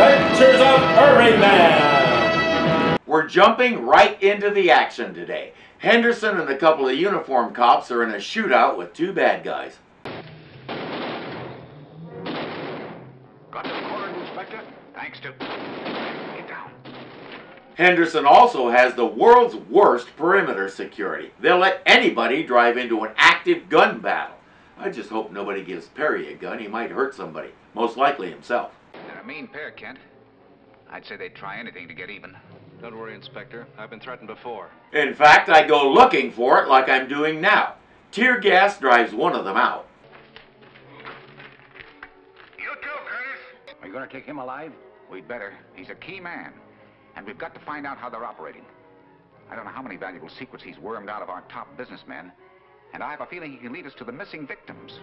Adventures of Irvingman! We're jumping right into the action today. Henderson and a couple of uniformed cops are in a shootout with two bad guys. Got him cornered, Inspector? Thanks to... Get down. Henderson also has the world's worst perimeter security. They'll let anybody drive into an active gun battle. I just hope nobody gives Perry a gun. He might hurt somebody, most likely himself. They're a mean pair, Kent. I'd say they'd try anything to get even. Don't worry, Inspector. I've been threatened before. In fact, I go looking for it like I'm doing now. Tear gas drives one of them out. You too, Curtis. Are you going to take him alive? We'd better. He's a key man. And we've got to find out how they're operating. I don't know how many valuable secrets he's wormed out of our top businessmen. And I have a feeling he can lead us to the missing victims.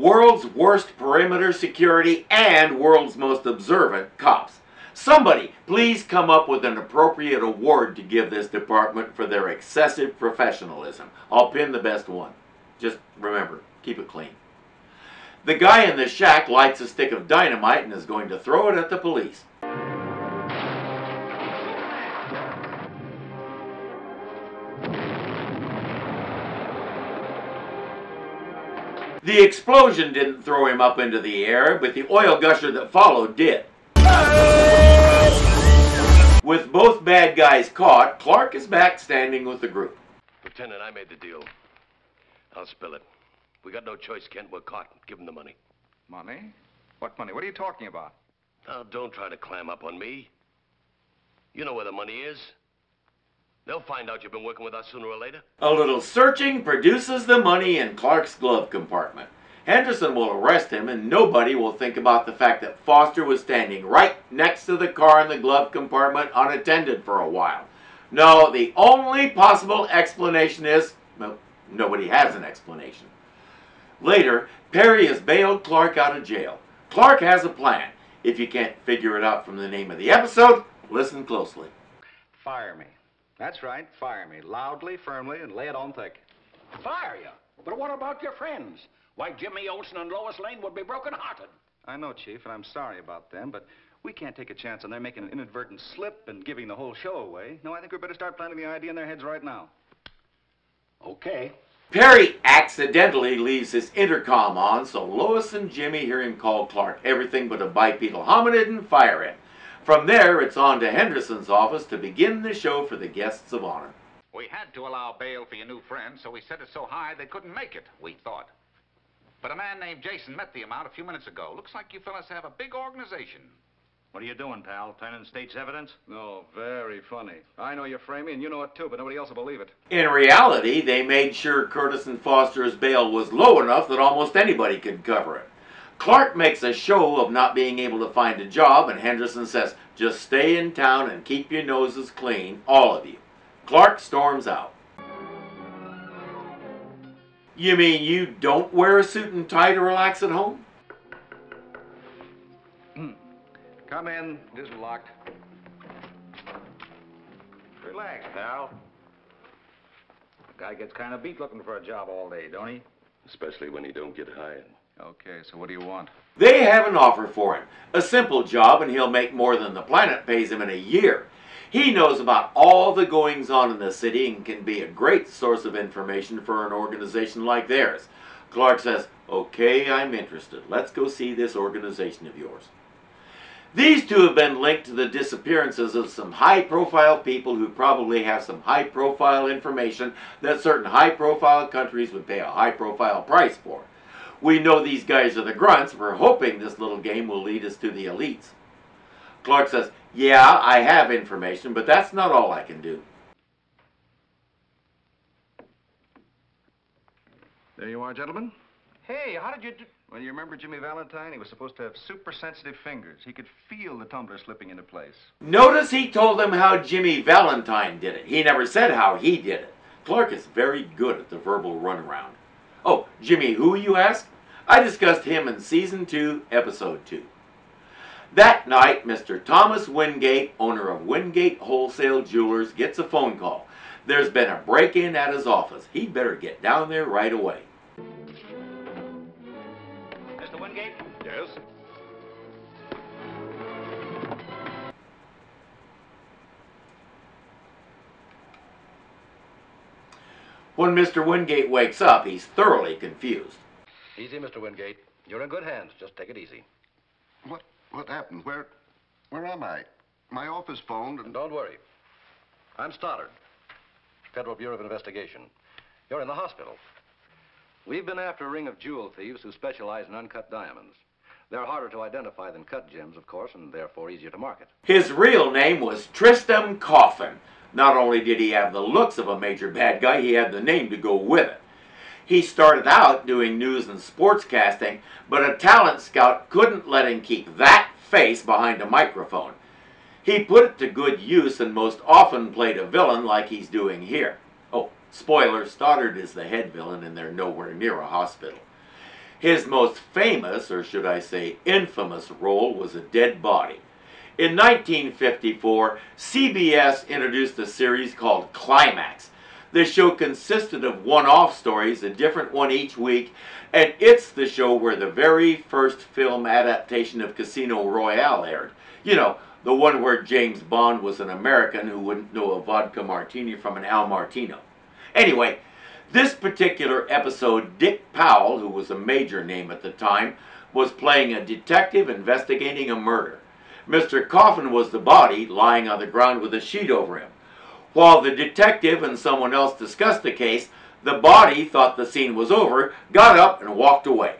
World's worst perimeter security and world's most observant cops. Somebody, please come up with an appropriate award to give this department for their excessive professionalism. I'll pin the best one. Just remember, keep it clean. The guy in the shack lights a stick of dynamite and is going to throw it at the police. The explosion didn't throw him up into the air, but the oil gusher that followed did. With both bad guys caught, Clark is back standing with the group. Lieutenant, I made the deal. I'll spill it. We got no choice, Kent. We're caught. Give him the money. Money? What money? What are you talking about? Now, don't try to clam up on me. You know where the money is. They'll find out you've been working with us sooner or later. A little searching produces the money in Clark's glove compartment. Henderson will arrest him, and nobody will think about the fact that Foster was standing right next to the car in the glove compartment unattended for a while. No, the only possible explanation is well, nobody has an explanation. Later, Perry has bailed Clark out of jail. Clark has a plan. If you can't figure it out from the name of the episode, listen closely. Fire me. That's right, fire me. Loudly, firmly, and lay it on thick. Fire you? But what about your friends? Why, Jimmy Olsen and Lois Lane would be broken-hearted. I know, Chief, and I'm sorry about them, but we can't take a chance on their making an inadvertent slip and giving the whole show away. No, I think we better start planting the idea in their heads right now. Okay. Perry accidentally leaves his intercom on, so Lois and Jimmy hear him call Clark everything but a bipedal hominid and fire him. From there, it's on to Henderson's office to begin the show for the guests of honor. We had to allow bail for your new friend, so we set it so high they couldn't make it, we thought. But a man named Jason met the amount a few minutes ago. Looks like you fellas have a big organization. What are you doing, pal? Turning state's evidence? No, very funny. I know you're framing, and you know it too, but nobody else will believe it. In reality, they made sure Curtis and Foster's bail was low enough that almost anybody could cover it. Clark makes a show of not being able to find a job, and Henderson says, just stay in town and keep your noses clean, all of you. Clark storms out. You mean you don't wear a suit and tie to relax at home? Hmm. Come in. It isn't locked. Relax, pal. The guy gets kind of beat looking for a job all day, don't he? Especially when he don't get hired. Okay, so what do you want? They have an offer for him. A simple job, and he'll make more than the planet pays him in a year. He knows about all the goings on in the city and can be a great source of information for an organization like theirs. Clark says, Okay, I'm interested. Let's go see this organization of yours. These two have been linked to the disappearances of some high profile people who probably have some high profile information that certain high profile countries would pay a high profile price for. We know these guys are the grunts. We're hoping this little game will lead us to the elites. Clark says, Yeah, I have information, but that's not all I can do. There you are, gentlemen. Hey, how did you do... Well, you remember Jimmy Valentine? He was supposed to have super sensitive fingers. He could feel the tumbler slipping into place. Notice he told them how Jimmy Valentine did it. He never said how he did it. Clark is very good at the verbal runaround. Oh, Jimmy who, you ask? I discussed him in Season 2, Episode 2. That night, Mr. Thomas Wingate, owner of Wingate Wholesale Jewelers, gets a phone call. There's been a break in at his office. He'd better get down there right away. Mr. Wingate? Yes? When Mr. Wingate wakes up, he's thoroughly confused. Easy, Mr. Wingate. You're in good hands. Just take it easy. What what happened? Where where am I? My office phoned And and don't worry. I'm Stoddard, Federal Bureau of Investigation. You're in the hospital. We've been after a ring of jewel thieves who specialize in uncut diamonds. They're harder to identify than cut gems, of course, and therefore easier to market. His real name was Tristram Coffin. Not only did he have the looks of a major bad guy, he had the name to go with it. He started out doing news and sportscasting, but a talent scout couldn't let him keep that face behind a microphone. He put it to good use and most often played a villain like he's doing here. Oh, spoiler, Stoddard is the head villain and they're nowhere near a hospital. His most famous, or should I say infamous, role was a dead body. In 1954, CBS introduced a series called Climax. The show consisted of one off stories, a different one each week, and it's the show where the very first film adaptation of Casino Royale aired. You know, the one where James Bond was an American who wouldn't know a vodka martini from an Al Martino. Anyway, this particular episode, Dick Powell, who was a major name at the time, was playing a detective investigating a murder. Mr. Coffin was the body lying on the ground with a sheet over him. While the detective and someone else discussed the case, the body thought the scene was over, got up, and walked away.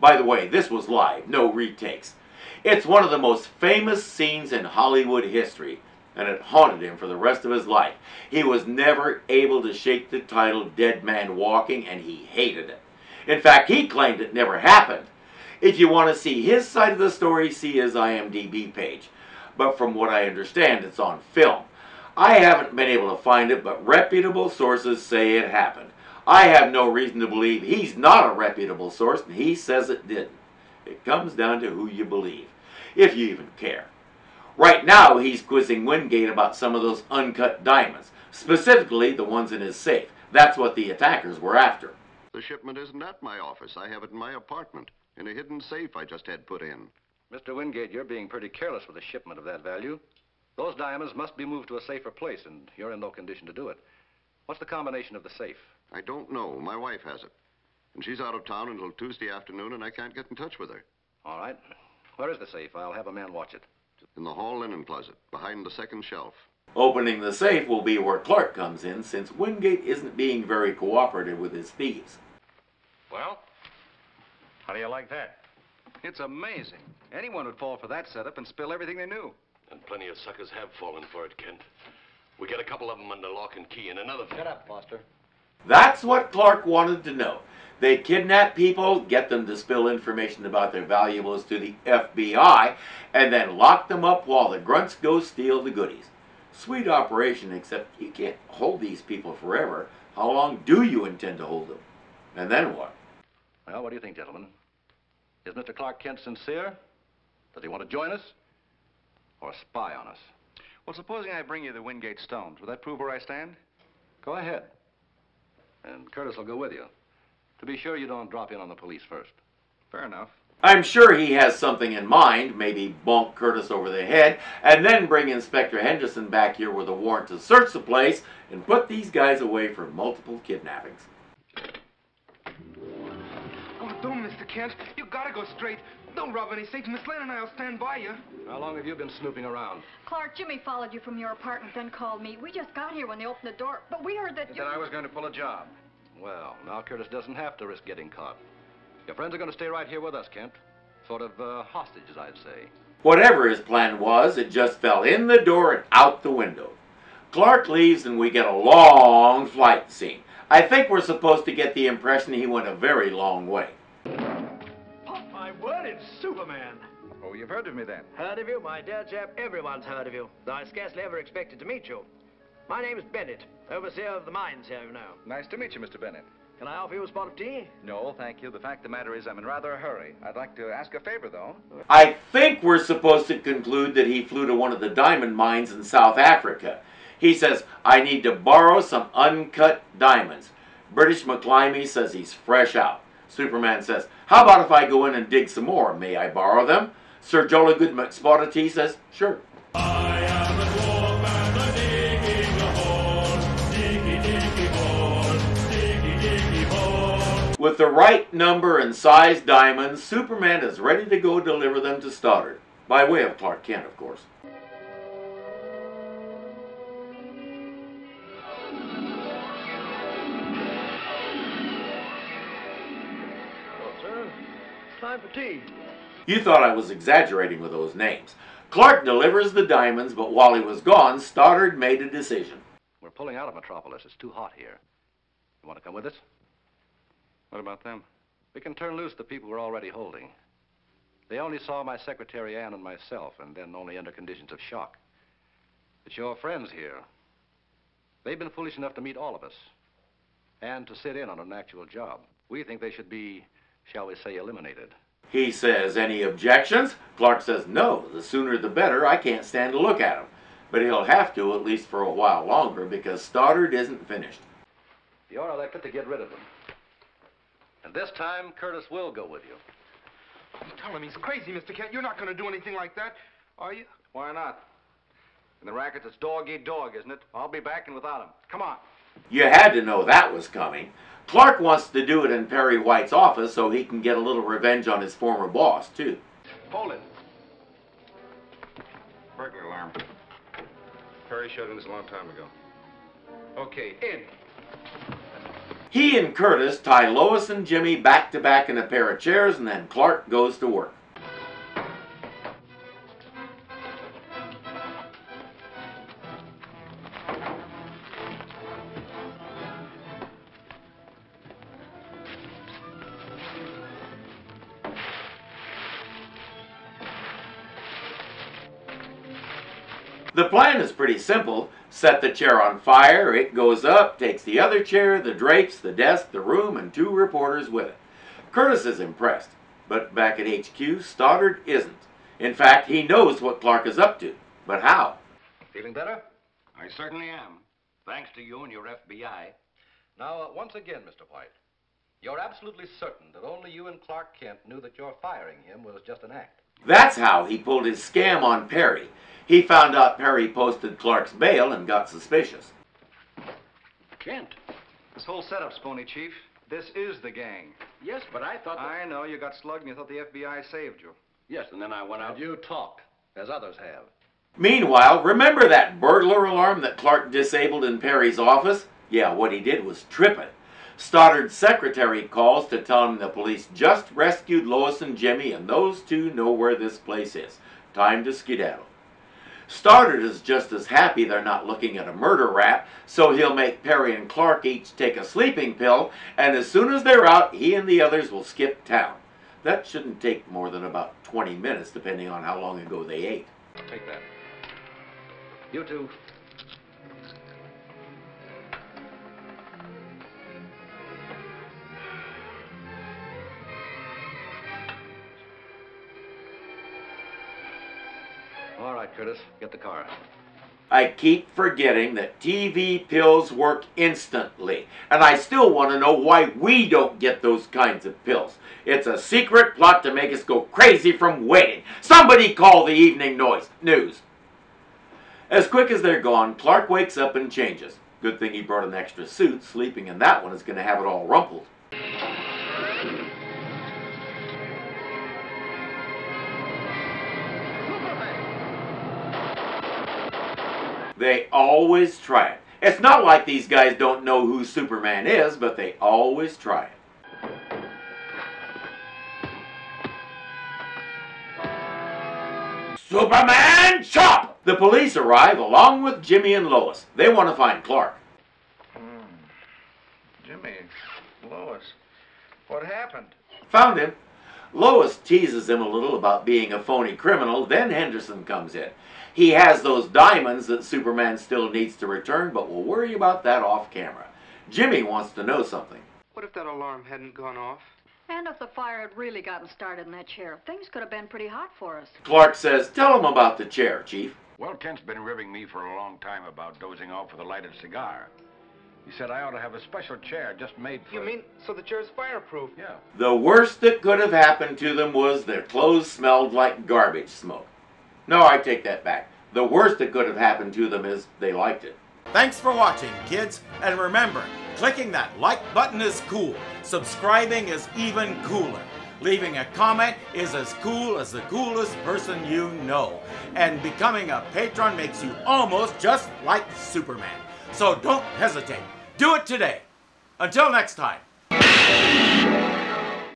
By the way, this was live, no retakes. It's one of the most famous scenes in Hollywood history, and it haunted him for the rest of his life. He was never able to shake the title Dead Man Walking, and he hated it. In fact, he claimed it never happened. If you want to see his side of the story, see his IMDb page. But from what I understand, it's on film. I haven't been able to find it, but reputable sources say it happened. I have no reason to believe he's not a reputable source, and he says it didn't. It comes down to who you believe, if you even care. Right now, he's quizzing Wingate about some of those uncut diamonds, specifically the ones in his safe. That's what the attackers were after. the shipment isn't at my office. I have it in my apartment, in a hidden safe I just had put in. Mr. Wingate, you're being pretty careless with a shipment of that value. Those diamonds must be moved to a safer place, and you're in no condition to do it. What's the combination of the safe? I don't know. My wife has it. And she's out of town until Tuesday afternoon, and I can't get in touch with her. All right. Where is the safe? I'll have a man watch it. In the hall linen closet, behind the second shelf. Opening the safe will be where Clark comes in, since Wingate isn't being very cooperative with his thieves. Well, how do you like that? It's amazing. Anyone would fall for that setup and spill everything they knew. And plenty of suckers have fallen for it, Kent. We got a couple of them under lock and key, and another. Shut up, Foster. That's what Clark wanted to know. They kidnap people, get them to spill information about their valuables to the FBI, and then lock them up while the grunts go steal the goodies. Sweet operation, except you can't hold these people forever. How long do you intend to hold them? And then what? Well, what do you think, gentlemen? Is Mr. Clark Kent sincere? Does he want to join us? Or spy on us? Well, supposing I bring you the Wingate stones, will that prove where I stand? Go ahead. And Curtis will go with you. To be sure you don't drop in on the police first. Fair enough. I'm sure he has something in mind, maybe bonk Curtis over the head, and then bring Inspector Henderson back here with a warrant to search the place and put these guys away for multiple kidnappings. Oh, don't, Mr. Kent. You gotta go straight. Don't rob any safe. Miss Lane and I'll stand by you. How long have you been snooping around? Clark, Jimmy followed you from your apartment, then called me. We just got here when they opened the door, but we heard that you... Then I was going to pull a job. Well, now Curtis doesn't have to risk getting caught. Your friends are going to stay right here with us, Kent. Sort of uh, hostages, I'd say. Whatever his plan was, it just fell in the door and out the window. Clark leaves and we get a long flight scene. I think we're supposed to get the impression he went a very long way. My word, it's Superman. Oh, you've heard of me then? Heard of you, my dear chap? Everyone's heard of you. Though I scarcely ever expected to meet you. My name's Bennett, overseer of the mines here, you know. Nice to meet you, Mr. Bennett. Can I offer you a spot of tea? No, thank you. The fact of the matter is I'm in rather a hurry. I'd like to ask a favor, though. I think we're supposed to conclude that he flew to one of the diamond mines in South Africa. He says, I need to borrow some uncut diamonds. British McClimey says he's fresh out. Superman says, How about if I go in and dig some more? May I borrow them? Sir Jolly Good McSpotty says, Sure. With the right number and size diamonds, Superman is ready to go deliver them to Stoddard. By way of Clark Kent, of course. Time for tea. You thought I was exaggerating with those names. Clark delivers the diamonds, but while he was gone, Stoddard made a decision. We're pulling out of Metropolis. It's too hot here. You want to come with us? What about them? We can turn loose the people we're already holding. They only saw my secretary Ann and myself, and then only under conditions of shock. But your friends here, they've been foolish enough to meet all of us and to sit in on an actual job. We think they should be, shall we say, eliminated. He says, Any objections? Clark says, No, the sooner the better. I can't stand to look at him. But he'll have to, at least for a while longer, because Stoddard isn't finished. You're elected to get rid of him. And this time, Curtis will go with you. Tell him he's crazy, Mr. Kent. You're not going to do anything like that, are you? Why not? In the rackets, it's dog eat dog, isn't it? I'll be back in without him. Come on. You had to know that was coming. Clark wants to do it in Perry White's office so he can get a little revenge on his former boss, too. It. Burglar alarm. Perry showed in this a long time ago. Okay, in. He and Curtis tie Lois and Jimmy back to back in a pair of chairs, and then Clark goes to work. The plan is pretty simple. Set the chair on fire, it goes up, takes the other chair, the drapes, the desk, the room, and two reporters with it. Curtis is impressed, but back at HQ, Stoddard isn't. In fact, he knows what Clark is up to. But how? Feeling better? I certainly am. Thanks to you and your FBI. Now, uh, once again, Mr. White, you're absolutely certain that only you and Clark Kent knew that your firing him was just an act. That's how he pulled his scam on Perry. He found out Perry posted Clark's bail and got suspicious. Kent. This whole setup's phony, Chief. This is the gang. Yes, but I thought that... I know you got slugged and you thought the FBI saved you. Yes, and then I went out... And you talked, as others have. Meanwhile, remember that burglar alarm that Clark disabled in Perry's office? Yeah, what he did was trip it. Stoddard's secretary calls to tell him the police just rescued Lois and Jimmy, and those two know where this place is. Time to skedaddle. Stoddard is just as happy they're not looking at a murder rap, so he'll make Perry and Clark each take a sleeping pill, and as soon as they're out, he and the others will skip town. That shouldn't take more than about 20 minutes, depending on how long ago they ate. Take that. You two. All right, Curtis, get the car. I keep forgetting that TV pills work instantly, and I still want to know why we don't get those kinds of pills. It's a secret plot to make us go crazy from waiting. Somebody call the evening noise news. As quick as they're gone, Clark wakes up and changes. Good thing he brought an extra suit. Sleeping in that one is going to have it all rumpled. They always try it. It's not like these guys don't know who Superman is, but they always try it. Superman Chop! The police arrive along with Jimmy and Lois. They want to find Clark. Hmm. Jimmy, Lois, what happened? Found him. Lois teases him a little about being a phony criminal, then Henderson comes in. He has those diamonds that Superman still needs to return, but we'll worry about that off camera. Jimmy wants to know something. What if that alarm hadn't gone off? And if the fire had really gotten started in that chair, things could have been pretty hot for us. Clark says, Tell him about the chair, Chief. Well, Kent's been ribbing me for a long time about dozing off with a lighted cigar. He said I ought to have a special chair just made for... You mean so the chair's fireproof? Yeah. The worst that could have happened to them was their clothes smelled like garbage smoke. No, I take that back. The worst that could have happened to them is they liked it. Thanks for watching, kids. And remember, clicking that like button is cool. Subscribing is even cooler. Leaving a comment is as cool as the coolest person you know. And becoming a patron makes you almost just like Superman. So don't hesitate. Do it today. Until next time.